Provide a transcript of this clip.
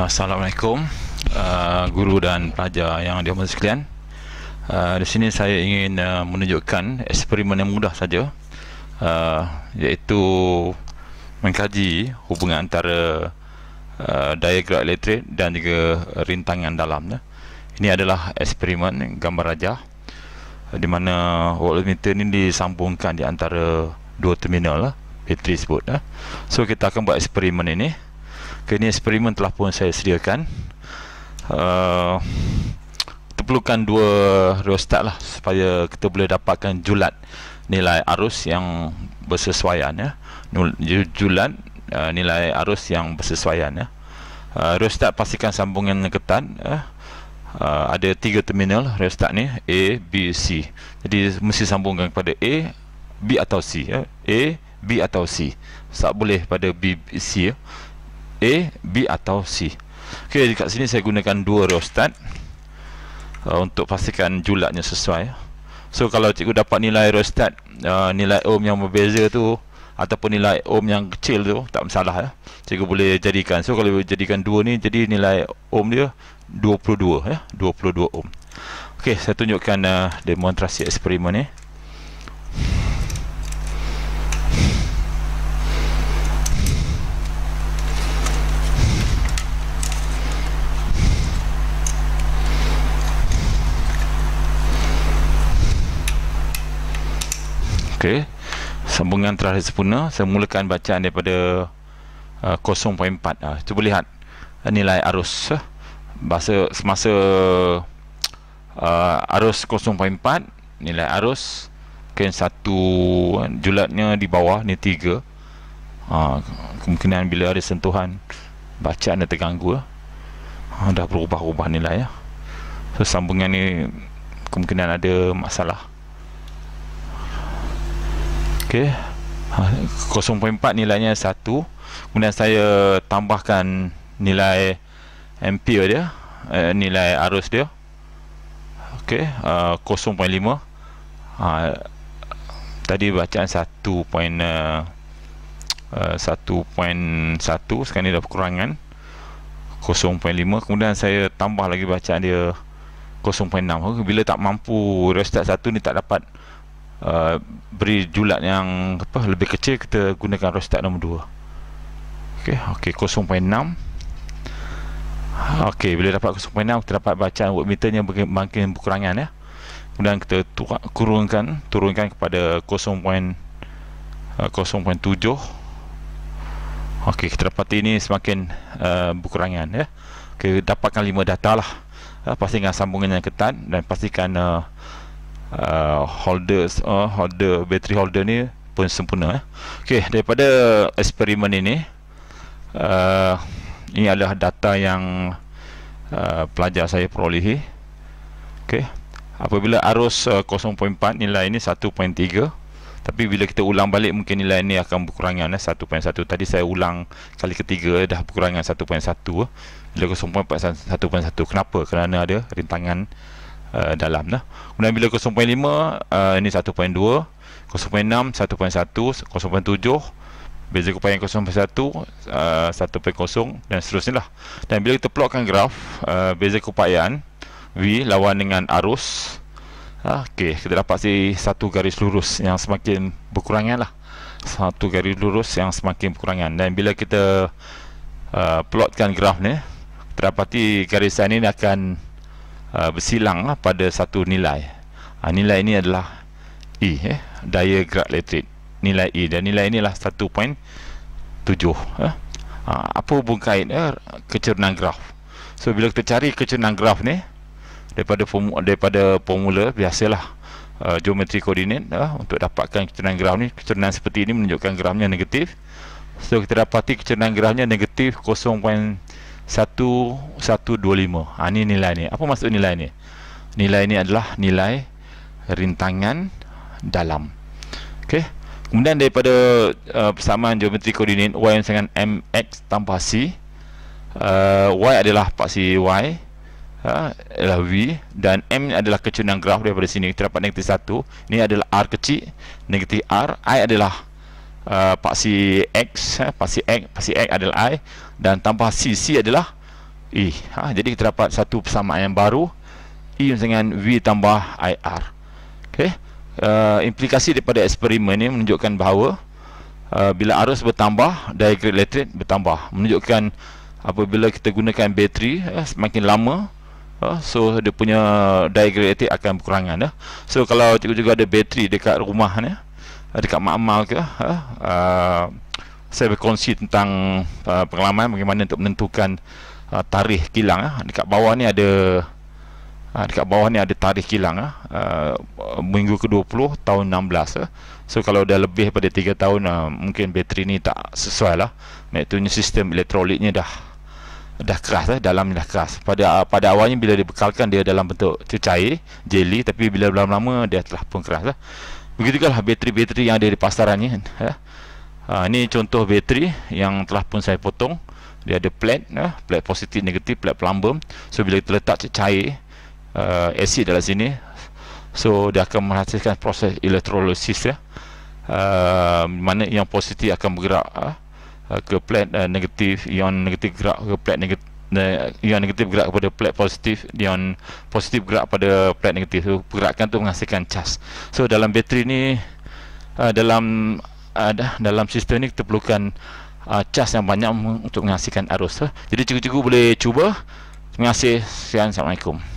Assalamualaikum uh, guru dan pelajar yang dihormati sekalian. Uh, di sini saya ingin uh, menunjukkan eksperimen yang mudah saja uh, iaitu mengkaji hubungan antara uh, daya gerak elektrik dan juga rintangan dalam. Ya. Ini adalah eksperimen gambar rajah di mana voltmeter ini disambungkan di antara dua terminal lah, bateri sebut. Ya. So kita akan buat eksperimen ini. Okay, ini eksperimen telah pun saya sediakan uh, Kita perlukan dua rheostat lah Supaya kita boleh dapatkan julat nilai arus yang bersesuaian ya. Julat uh, nilai arus yang bersesuaian ya. Uh, rheostat pastikan sambungan ketat ya. uh, Ada tiga terminal rheostat ni A, B, C Jadi mesti sambungkan kepada A, B atau C ya. A, B atau C Tak boleh pada B, C ya. A, B atau C. Okey, dekat sini saya gunakan dua rheostat uh, untuk pastikan julatnya sesuai. So kalau cikgu dapat nilai rheostat uh, nilai ohm yang berbeza tu ataupun nilai ohm yang kecil tu tak masalah ya. Cikgu boleh jadikan. So kalau jadikan dua ni jadi nilai ohm dia 22 ya, 22 ohm. Okey, saya tunjukkan uh, demonstrasi eksperimen ni. Okey. Sambungan terakhir sempurna. Saya mulakan bacaan daripada uh, 0.4. Uh, cuba lihat uh, nilai arus. Uh, bahasa semasa uh, arus 0.4 nilai arus kan satu julatnya di bawah ni tiga. Uh, kemungkinan bila ada sentuhan bacaan dia terganggu uh, dah berubah-ubah nilai ya. So sambungan ni kemungkinan ada masalah. Okey. Ha, 0.4 nilainya 1. Kemudian saya tambahkan nilai ampere dia, eh, nilai arus dia. Okey, uh, 0.5. Ha, tadi bacaan 1. Uh, 1.1 sekarang ni dah kekurangan 0.5 kemudian saya tambah lagi bacaan dia 0.6 bila tak mampu restart satu ni tak dapat Uh, beri julat yang apa lebih kecil kita gunakan rostat nombor 2 okey okey 0.6 okey bila dapat 0.6 kita dapat bacaan wattmeternya makin berkurangan ya. Kemudian kita kurungkan turunkan kepada 0. Uh, 0.7 okey kita dapat ini semakin uh, berkurangan ya. Okey dapatkan 5 data lah. Uh, pastikan sambungan yang ketat dan pastikan uh, uh, holder uh, holder battery holder ni pun sempurna eh. Okey, daripada eksperimen ini uh, ini adalah data yang uh, pelajar saya perolehi. Okey. Apabila arus uh, 0.4 nilai ini 1.3 tapi bila kita ulang balik mungkin nilai ini akan berkurangan eh, 1.1 tadi saya ulang kali ketiga dah berkurangan 1.1 bila 0.4 1.1 kenapa kerana ada rintangan uh, dalam dah. Kemudian bila 0.5 uh, ini 1.2, 0.6 1.1, 0.7 beza keupayaan 0.1 uh, 1.0 dan seterusnya lah. Dan bila kita plotkan graf uh, beza keupayaan V lawan dengan arus uh, Okey, kita dapat si satu garis lurus yang semakin berkurangan lah satu garis lurus yang semakin berkurangan dan bila kita uh, plotkan graf ni terdapati garisan ini akan uh, bersilang lah pada satu nilai. Uh, nilai ini adalah E, eh, daya gerak elektrik. Nilai E dan nilai inilah 1.7. Eh. Uh, apa hubung kait eh, kecerunan graf? So bila kita cari kecerunan graf ni daripada formula, daripada formula biasalah uh, geometri koordinat uh, untuk dapatkan kecerunan graf ni, kecerunan seperti ini menunjukkan grafnya negatif. So kita dapati kecerunan grafnya negatif 0.7 1125 ha, ni nilai ni. Apa maksud nilai ni? Nilai ni adalah nilai rintangan dalam. Ok kemudian daripada uh, persamaan geometri koordinat y dengan mx tambah c uh, y adalah paksi y uh, adalah v dan m adalah kecerunan graf daripada sini. Kita dapat negatif 1 ini adalah r kecil negatif r i adalah uh, paksi X eh, paksi X paksi X adalah I. Dan tambah C C adalah E. Ha, jadi kita dapat satu persamaan yang baru. E dengan V tambah IR okay. uh, implikasi daripada eksperimen ni menunjukkan bahawa uh, bila arus bertambah daya elektrik bertambah. Menunjukkan apabila kita gunakan bateri uh, semakin lama uh, so dia punya daya elektrik akan berkurangan uh. so kalau juga ada bateri dekat rumah ni uh, dekat mak-mak ke uh, uh, saya berkongsi tentang uh, pengalaman bagaimana untuk menentukan uh, tarikh kilang uh. dekat bawah ni ada uh, dekat bawah ni ada tarikh kilang uh, uh, minggu ke-20 tahun 16 uh. so kalau dah lebih pada 3 tahun uh, mungkin bateri ni tak sesuai lah maksudnya sistem elektroliknya dah dah keras eh, dalam dah keras pada pada awalnya bila dibekalkan dia dalam bentuk cair jelly tapi bila lama-lama dia telah pun keras eh. Begitulah bateri-bateri yang ada di pasaran ni eh. ha, ini contoh bateri yang telah pun saya potong. Dia ada plate eh, plate positif negatif plate plumbum so bila kita letak cair uh, acid dalam sini so dia akan menghasilkan proses elektrolisis ya. Uh, mana yang positif akan bergerak Uh, ke plate uh, negatif ion negatif gerak ke plate negatif ion negatif gerak kepada plate positif ion positif gerak pada plate negatif so pergerakan tu menghasilkan charge. So dalam bateri ni uh, dalam uh, dalam sistem ni kita perlukan uh, charge yang banyak untuk menghasilkan arus uh. jadi cikgu-cikgu boleh cuba. Terima kasih. Sekian assalamualaikum